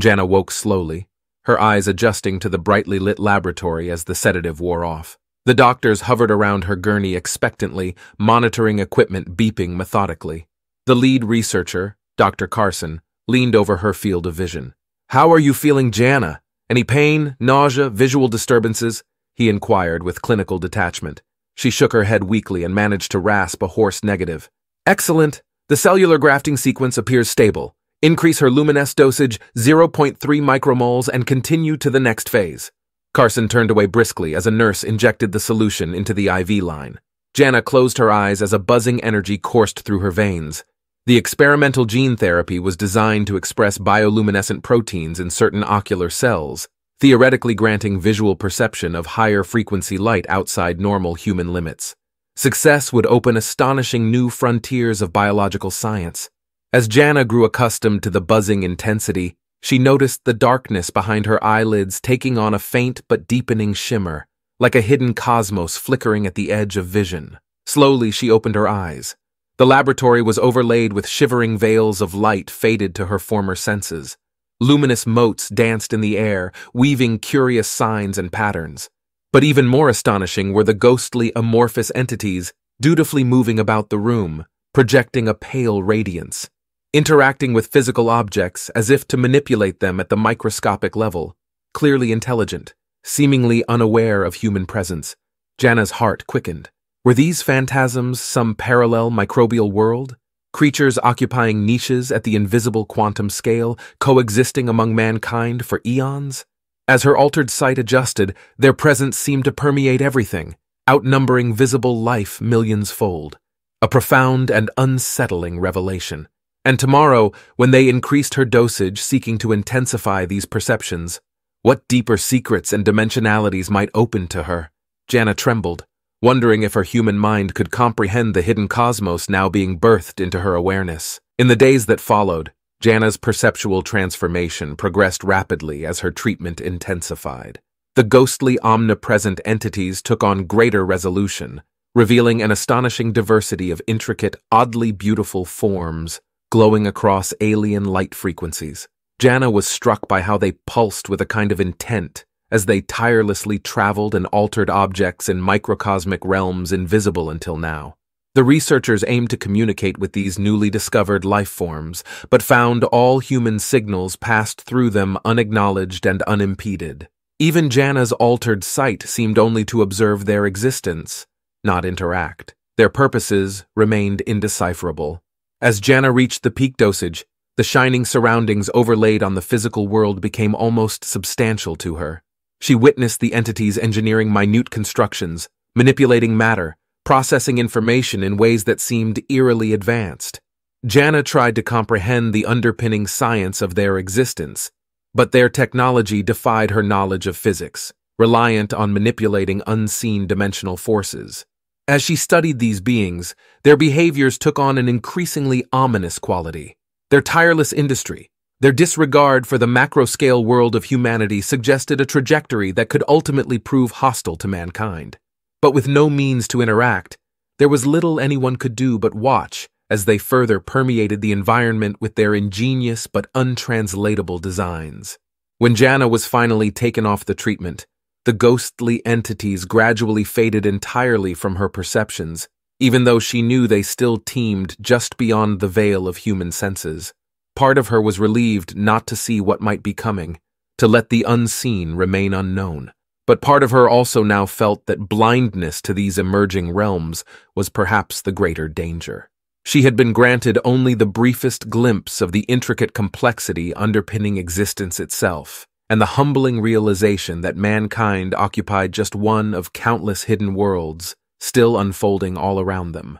Jana woke slowly, her eyes adjusting to the brightly lit laboratory as the sedative wore off. The doctors hovered around her gurney expectantly, monitoring equipment beeping methodically. The lead researcher, Dr. Carson, leaned over her field of vision. How are you feeling, Jana? Any pain, nausea, visual disturbances? He inquired with clinical detachment. She shook her head weakly and managed to rasp a hoarse negative. Excellent. The cellular grafting sequence appears stable. Increase her luminesce dosage 0.3 micromoles and continue to the next phase. Carson turned away briskly as a nurse injected the solution into the IV line. Jana closed her eyes as a buzzing energy coursed through her veins. The experimental gene therapy was designed to express bioluminescent proteins in certain ocular cells, theoretically granting visual perception of higher frequency light outside normal human limits. Success would open astonishing new frontiers of biological science. As Jana grew accustomed to the buzzing intensity, she noticed the darkness behind her eyelids taking on a faint but deepening shimmer, like a hidden cosmos flickering at the edge of vision. Slowly, she opened her eyes. The laboratory was overlaid with shivering veils of light faded to her former senses. Luminous motes danced in the air, weaving curious signs and patterns. But even more astonishing were the ghostly amorphous entities dutifully moving about the room, projecting a pale radiance, interacting with physical objects as if to manipulate them at the microscopic level, clearly intelligent, seemingly unaware of human presence. Jana's heart quickened. Were these phantasms some parallel microbial world? Creatures occupying niches at the invisible quantum scale, coexisting among mankind for eons? As her altered sight adjusted, their presence seemed to permeate everything, outnumbering visible life millions fold. A profound and unsettling revelation. And tomorrow, when they increased her dosage seeking to intensify these perceptions, what deeper secrets and dimensionalities might open to her? Jana trembled wondering if her human mind could comprehend the hidden cosmos now being birthed into her awareness. In the days that followed, Jana's perceptual transformation progressed rapidly as her treatment intensified. The ghostly omnipresent entities took on greater resolution, revealing an astonishing diversity of intricate, oddly beautiful forms glowing across alien light frequencies. Jana was struck by how they pulsed with a kind of intent as they tirelessly traveled and altered objects in microcosmic realms invisible until now. The researchers aimed to communicate with these newly discovered life forms, but found all human signals passed through them unacknowledged and unimpeded. Even Jana's altered sight seemed only to observe their existence, not interact. Their purposes remained indecipherable. As Jana reached the peak dosage, the shining surroundings overlaid on the physical world became almost substantial to her. She witnessed the entities engineering minute constructions, manipulating matter, processing information in ways that seemed eerily advanced. Jana tried to comprehend the underpinning science of their existence, but their technology defied her knowledge of physics, reliant on manipulating unseen dimensional forces. As she studied these beings, their behaviors took on an increasingly ominous quality. Their tireless industry, their disregard for the macro-scale world of humanity suggested a trajectory that could ultimately prove hostile to mankind. But with no means to interact, there was little anyone could do but watch as they further permeated the environment with their ingenious but untranslatable designs. When Jana was finally taken off the treatment, the ghostly entities gradually faded entirely from her perceptions, even though she knew they still teemed just beyond the veil of human senses. Part of her was relieved not to see what might be coming, to let the unseen remain unknown. But part of her also now felt that blindness to these emerging realms was perhaps the greater danger. She had been granted only the briefest glimpse of the intricate complexity underpinning existence itself, and the humbling realization that mankind occupied just one of countless hidden worlds still unfolding all around them.